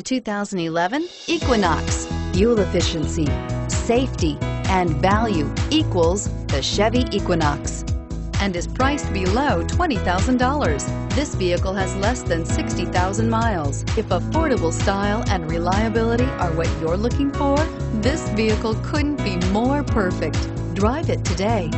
The 2011 Equinox. Fuel efficiency, safety, and value equals the Chevy Equinox and is priced below $20,000. This vehicle has less than 60,000 miles. If affordable style and reliability are what you're looking for, this vehicle couldn't be more perfect. Drive it today.